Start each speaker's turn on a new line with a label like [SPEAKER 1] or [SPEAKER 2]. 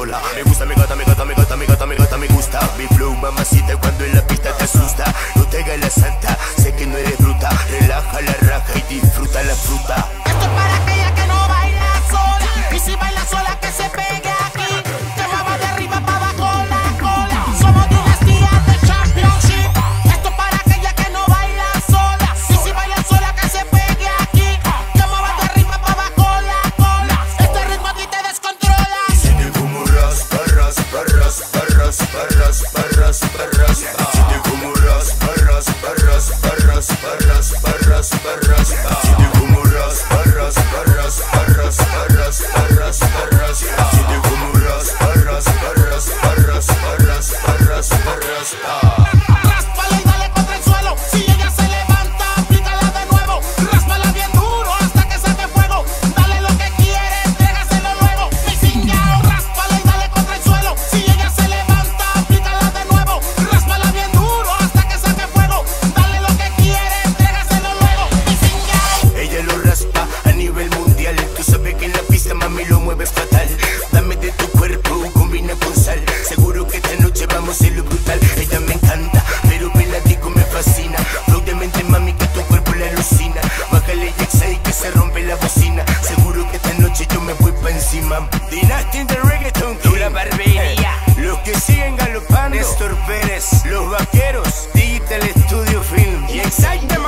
[SPEAKER 1] Me gusta, me gata, me gata, me gata, me gata, me gata, me gusta. Mi flow, mamacita, cuando en la pista te asusta. No te hagas la santa, sé que no eres bruta. Relaja la raja y disfruta la fruta. Dinastia del reggaeton king. Una barbería. Eh, los que siguen galopando. Néstor Pérez. Los vaqueros. Digital Studio Film. Y Excite